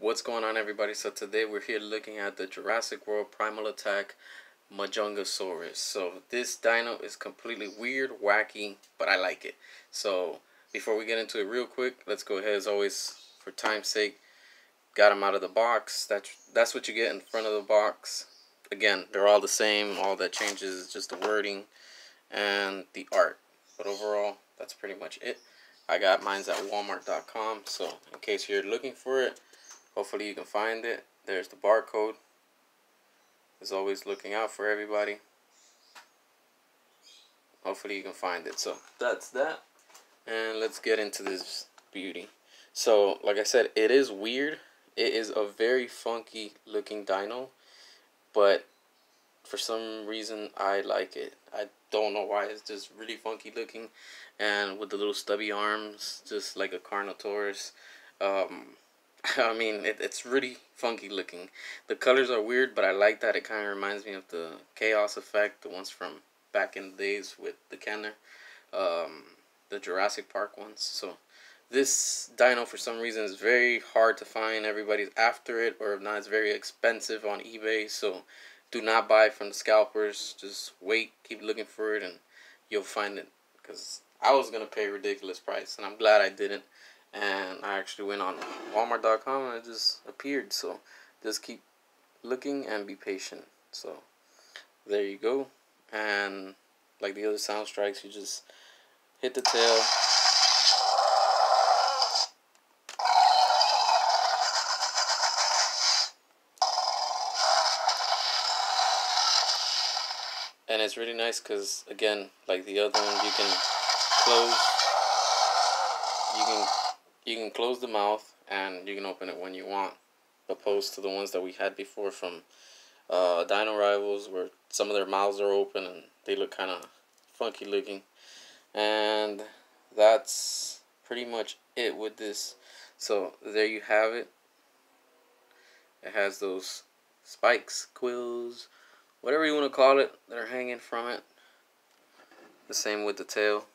What's going on everybody? So today we're here looking at the Jurassic World Primal Attack Majungasaurus. So this dino is completely weird, wacky, but I like it. So before we get into it real quick, let's go ahead as always for time's sake. Got them out of the box. That's, that's what you get in front of the box. Again, they're all the same. All that changes is just the wording and the art. But overall, that's pretty much it. I got mine's at walmart.com. So in case you're looking for it, hopefully you can find it. There's the barcode. As always, looking out for everybody. Hopefully you can find it. So that's that. And let's get into this beauty. So, like I said, it is weird. It is a very funky looking dino. But for some reason, I like it. I don't know why. It's just really funky looking. And with the little stubby arms, just like a Carnotaurus. Um, I mean, it, it's really funky looking. The colors are weird, but I like that. It kind of reminds me of the Chaos Effect, the ones from back in the days with the Kenner, um, the Jurassic Park ones. So this dino, for some reason, is very hard to find. Everybody's after it, or if not, it's very expensive on eBay. So do not buy from the scalpers. Just wait, keep looking for it, and you'll find it. Because I was going to pay a ridiculous price, and I'm glad I didn't and I actually went on Walmart.com and it just appeared. So just keep looking and be patient. So there you go. And like the other sound strikes, you just hit the tail. And it's really nice because, again, like the other one, you can close, you can you can close the mouth and you can open it when you want opposed to the ones that we had before from uh, Dino Rivals where some of their mouths are open and they look kind of funky looking. And that's pretty much it with this. So there you have it. It has those spikes quills whatever you want to call it that are hanging from it. The same with the tail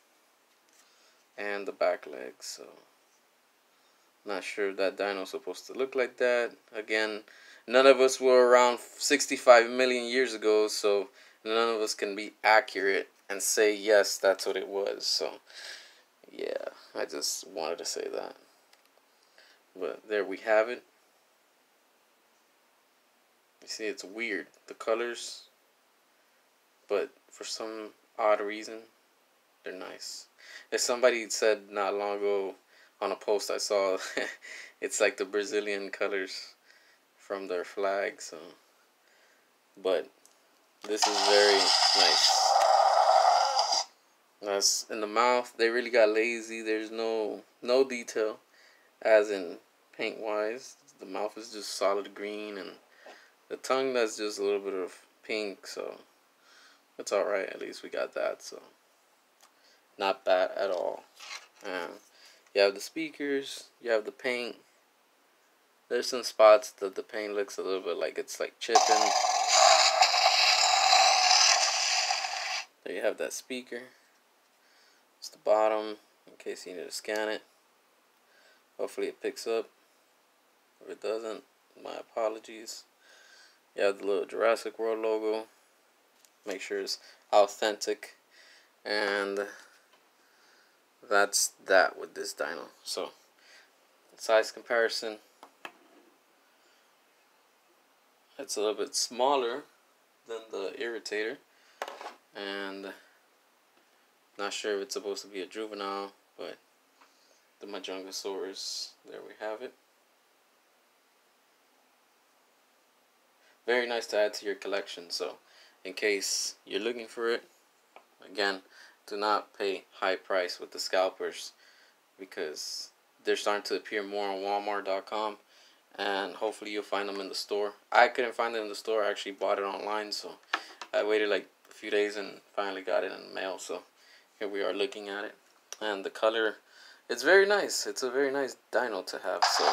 and the back legs so not sure that dino's supposed to look like that. Again, none of us were around 65 million years ago, so none of us can be accurate and say, yes, that's what it was. So, yeah, I just wanted to say that. But there we have it. You see, it's weird. The colors, but for some odd reason, they're nice. As somebody said not long ago, on a post I saw, it's like the Brazilian colors from their flag. So, um, but this is very nice. That's in the mouth. They really got lazy. There's no no detail, as in paint wise. The mouth is just solid green, and the tongue that's just a little bit of pink. So it's all right. At least we got that. So not bad at all. Yeah. You have the speakers, you have the paint. There's some spots that the paint looks a little bit like it's like chipping. There you have that speaker. It's the bottom in case you need to scan it. Hopefully it picks up. If it doesn't, my apologies. You have the little Jurassic World logo. Make sure it's authentic. And that's that with this dino. So, size comparison. It's a little bit smaller than the Irritator. And not sure if it's supposed to be a juvenile, but the Majungasaurus, there we have it. Very nice to add to your collection. So, in case you're looking for it, again, do not pay high price with the scalpers because they're starting to appear more on walmart.com and hopefully you'll find them in the store. I couldn't find them in the store. I actually bought it online so i waited like a few days and finally got it in the mail so here we are looking at it. And the color it's very nice. It's a very nice dino to have so.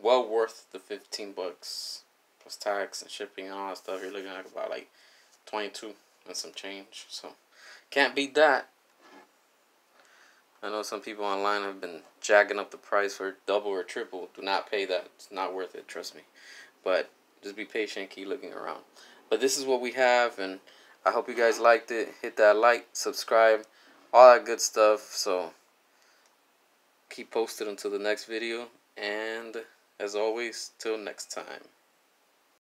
Well worth the 15 bucks plus tax and shipping and all that stuff. You're looking at about like 22 and some change. So can't beat that. I know some people online have been jacking up the price for double or triple. Do not pay that. It's not worth it, trust me. But just be patient, keep looking around. But this is what we have, and I hope you guys liked it. Hit that like, subscribe, all that good stuff. So keep posted until the next video. And as always, till next time.